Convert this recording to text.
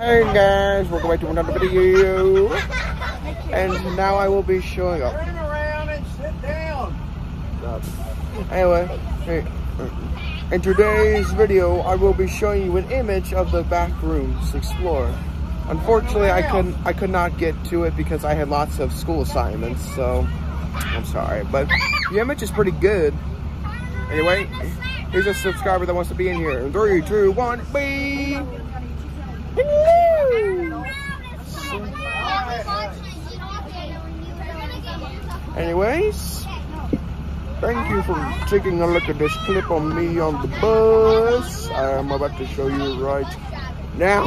Hey guys, welcome back to another video. And now I will be showing up. Turn around and sit down. Anyway, hey, in today's video, I will be showing you an image of the back rooms explorer. Unfortunately, I couldn't, I could not get to it because I had lots of school assignments, so I'm sorry. But the image is pretty good. Anyway, here's a subscriber that wants to be in here. Three, two, one, be. Anyways, thank you for taking a look at this clip on me on the bus. I'm about to show you right now.